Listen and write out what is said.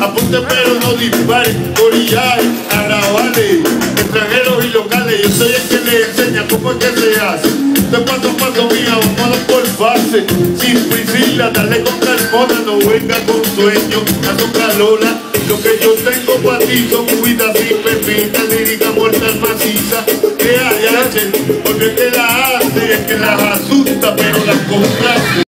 Apunte pero no dispare, orillaje, arrabales, extranjeros y locales. Yo soy el que le enseña cómo es que se hace. De paso a paso mía, vámonos por fase. Sin Priscila, dale contra el no venga con sueño, azúcar Lola. Lo que yo tengo para ti son cuidas y pepitas, lírica mortal maciza. Que hay, porque que la hace, es que las asusta.